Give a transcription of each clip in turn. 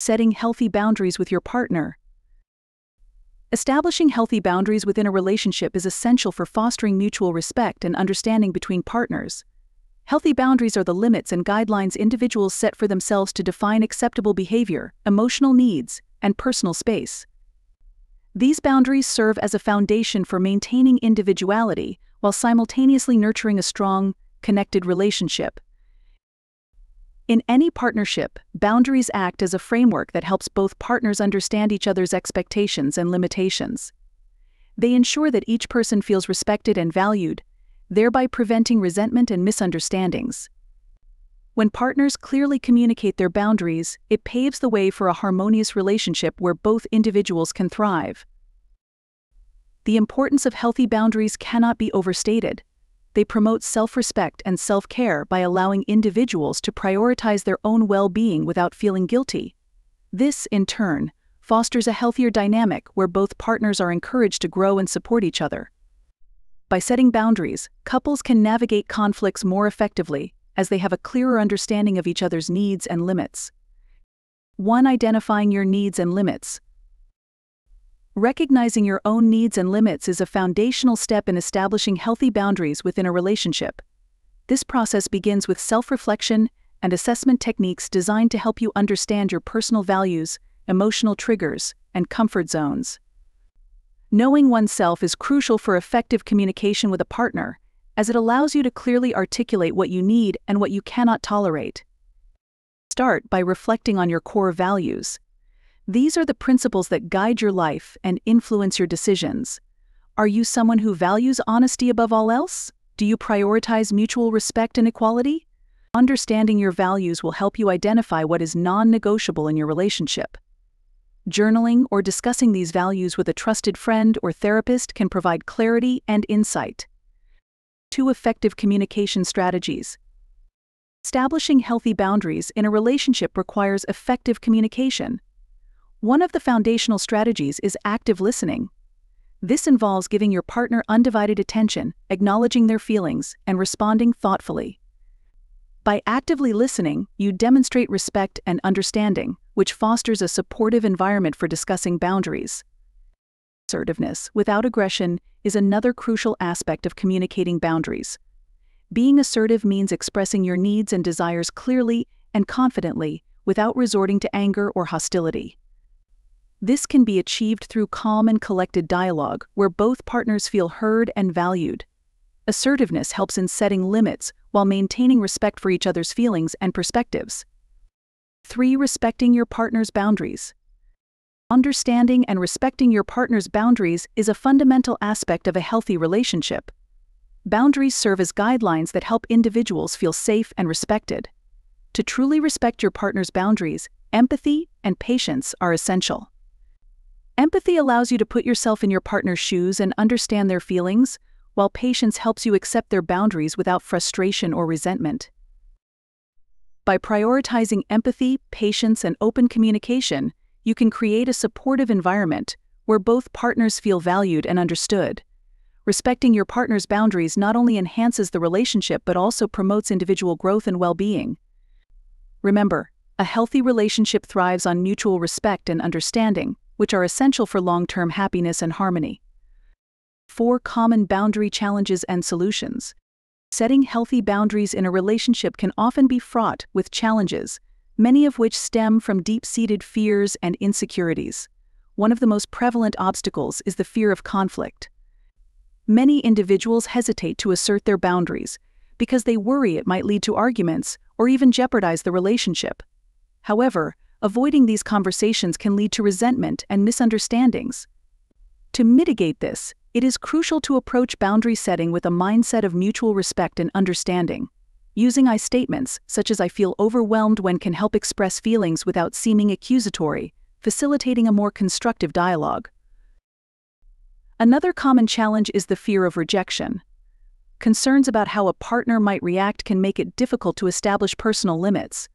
Setting healthy boundaries with your partner. Establishing healthy boundaries within a relationship is essential for fostering mutual respect and understanding between partners. Healthy boundaries are the limits and guidelines individuals set for themselves to define acceptable behavior, emotional needs, and personal space. These boundaries serve as a foundation for maintaining individuality while simultaneously nurturing a strong, connected relationship. In any partnership, boundaries act as a framework that helps both partners understand each other's expectations and limitations. They ensure that each person feels respected and valued, thereby preventing resentment and misunderstandings. When partners clearly communicate their boundaries, it paves the way for a harmonious relationship where both individuals can thrive. The importance of healthy boundaries cannot be overstated. They promote self respect and self care by allowing individuals to prioritize their own well being without feeling guilty. This, in turn, fosters a healthier dynamic where both partners are encouraged to grow and support each other. By setting boundaries, couples can navigate conflicts more effectively as they have a clearer understanding of each other's needs and limits. 1. Identifying your needs and limits. Recognizing your own needs and limits is a foundational step in establishing healthy boundaries within a relationship. This process begins with self reflection and assessment techniques designed to help you understand your personal values, emotional triggers, and comfort zones. Knowing oneself is crucial for effective communication with a partner, as it allows you to clearly articulate what you need and what you cannot tolerate. Start by reflecting on your core values. These are the principles that guide your life and influence your decisions. Are you someone who values honesty above all else? Do you prioritize mutual respect and equality? Understanding your values will help you identify what is non negotiable in your relationship. Journaling or discussing these values with a trusted friend or therapist can provide clarity and insight. Two effective communication strategies. Establishing healthy boundaries in a relationship requires effective communication. One of the foundational strategies is active listening. This involves giving your partner undivided attention, acknowledging their feelings, and responding thoughtfully. By actively listening, you demonstrate respect and understanding, which fosters a supportive environment for discussing boundaries. Assertiveness, without aggression, is another crucial aspect of communicating boundaries. Being assertive means expressing your needs and desires clearly and confidently without resorting to anger or hostility. This can be achieved through calm and collected dialogue where both partners feel heard and valued. Assertiveness helps in setting limits while maintaining respect for each other's feelings and perspectives. 3. Respecting your partner's boundaries. Understanding and respecting your partner's boundaries is a fundamental aspect of a healthy relationship. Boundaries serve as guidelines that help individuals feel safe and respected. To truly respect your partner's boundaries, empathy and patience are essential. Empathy allows you to put yourself in your partner's shoes and understand their feelings, while patience helps you accept their boundaries without frustration or resentment. By prioritizing empathy, patience, and open communication, you can create a supportive environment where both partners feel valued and understood. Respecting your partner's boundaries not only enhances the relationship but also promotes individual growth and well being. Remember, a healthy relationship thrives on mutual respect and understanding, which are essential for long term happiness and harmony. Four common boundary challenges and solutions. Setting healthy boundaries in a relationship can often be fraught with challenges, many of which stem from deep seated fears and insecurities. One of the most prevalent obstacles is the fear of conflict. Many individuals hesitate to assert their boundaries because they worry it might lead to arguments or even jeopardize the relationship. However, avoiding these conversations can lead to resentment and misunderstandings. To mitigate this, it is crucial to approach boundary setting with a mindset of mutual respect and understanding. Using I statements, such as I feel overwhelmed when can help express feelings without seeming accusatory, facilitating a more constructive dialogue. Another common challenge is the fear of rejection. Concerns about how a partner might react can make it difficult to establish personal limits.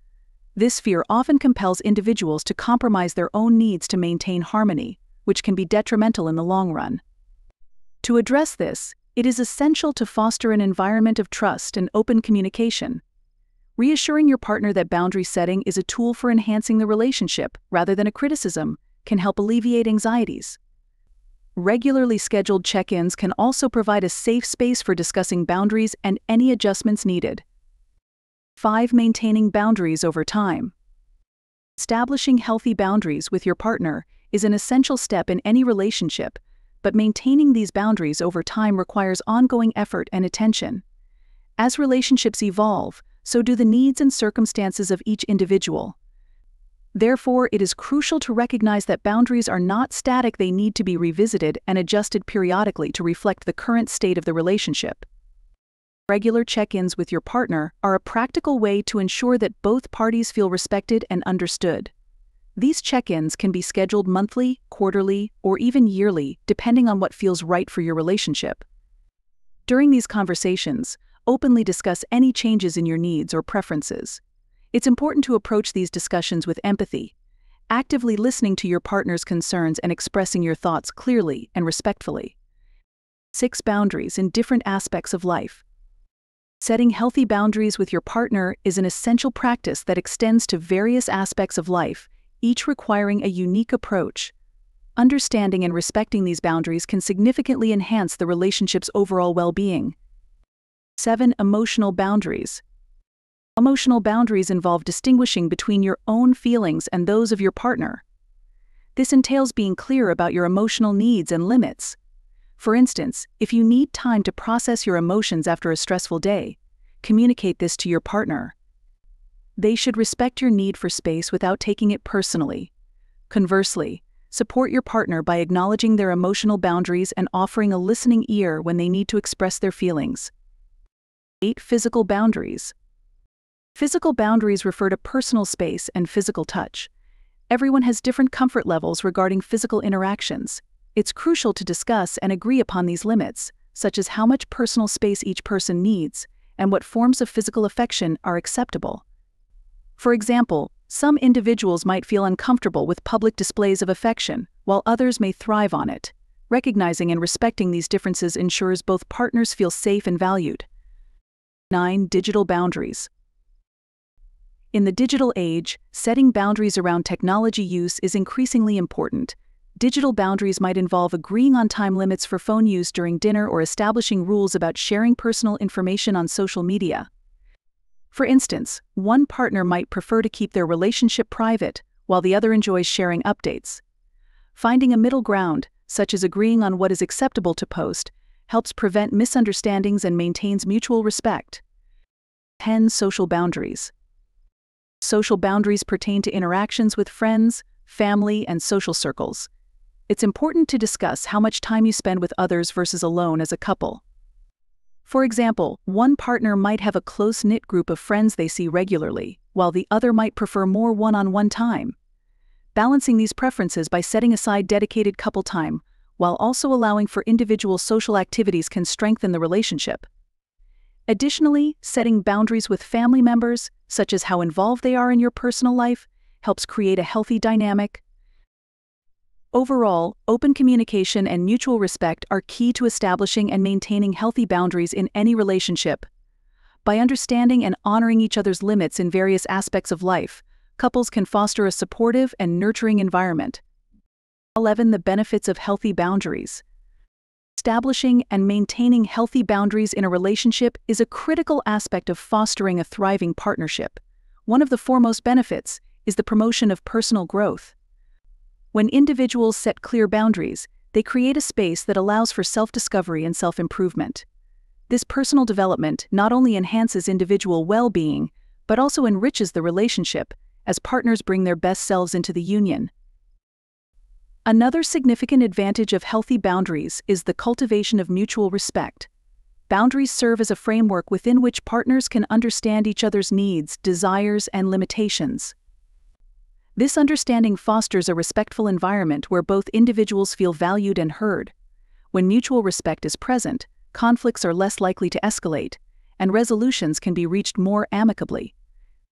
This fear often compels individuals to compromise their own needs to maintain harmony, which can be detrimental in the long run. To address this, it is essential to foster an environment of trust and open communication. Reassuring your partner that boundary setting is a tool for enhancing the relationship rather than a criticism can help alleviate anxieties. Regularly scheduled check ins can also provide a safe space for discussing boundaries and any adjustments needed. 5. Maintaining boundaries over time. Establishing healthy boundaries with your partner is an essential step in any relationship, but maintaining these boundaries over time requires ongoing effort and attention. As relationships evolve, so do the needs and circumstances of each individual. Therefore, it is crucial to recognize that boundaries are not static, they need to be revisited and adjusted periodically to reflect the current state of the relationship. Regular check ins with your partner are a practical way to ensure that both parties feel respected and understood. These check ins can be scheduled monthly, quarterly, or even yearly, depending on what feels right for your relationship. During these conversations, openly discuss any changes in your needs or preferences. It's important to approach these discussions with empathy, actively listening to your partner's concerns and expressing your thoughts clearly and respectfully. 6. Boundaries in different aspects of life. Setting healthy boundaries with your partner is an essential practice that extends to various aspects of life, each requiring a unique approach. Understanding and respecting these boundaries can significantly enhance the relationship's overall well being. 7. Emotional boundaries. Emotional boundaries involve distinguishing between your own feelings and those of your partner. This entails being clear about your emotional needs and limits. For instance, if you need time to process your emotions after a stressful day, communicate this to your partner. They should respect your need for space without taking it personally. Conversely, support your partner by acknowledging their emotional boundaries and offering a listening ear when they need to express their feelings. 8. Physical boundaries. Physical boundaries refer to personal space and physical touch. Everyone has different comfort levels regarding physical interactions. It's crucial to discuss and agree upon these limits, such as how much personal space each person needs and what forms of physical affection are acceptable. For example, some individuals might feel uncomfortable with public displays of affection, while others may thrive on it. Recognizing and respecting these differences ensures both partners feel safe and valued. 9. Digital boundaries. In the digital age, setting boundaries around technology use is increasingly important. Digital boundaries might involve agreeing on time limits for phone use during dinner or establishing rules about sharing personal information on social media. For instance, one partner might prefer to keep their relationship private, while the other enjoys sharing updates. Finding a middle ground, such as agreeing on what is acceptable to post, helps prevent misunderstandings and maintains mutual respect. 10. Social boundaries. Social boundaries pertain to interactions with friends, family, and social circles. It's important to discuss how much time you spend with others versus alone as a couple. For example, one partner might have a close knit group of friends they see regularly, while the other might prefer more one on one time. Balancing these preferences by setting aside dedicated couple time while also allowing for individual social activities can strengthen the relationship. Additionally, setting boundaries with family members, such as how involved they are in your personal life, helps create a healthy dynamic. Overall, open communication and mutual respect are key to establishing and maintaining healthy boundaries in any relationship. By understanding and honoring each other's limits in various aspects of life, couples can foster a supportive and nurturing environment. 11. The benefits of healthy boundaries. Establishing and maintaining healthy boundaries in a relationship is a critical aspect of fostering a thriving partnership. One of the foremost benefits is the promotion of personal growth. When individuals set clear boundaries, they create a space that allows for self discovery and self improvement. This personal development not only enhances individual well being, but also enriches the relationship as partners bring their best selves into the union. Another significant advantage of healthy boundaries is the cultivation of mutual respect. Boundaries serve as a framework within which partners can understand each other's needs, desires, and limitations. This understanding fosters a respectful environment where both individuals feel valued and heard. When mutual respect is present, conflicts are less likely to escalate, and resolutions can be reached more amicably.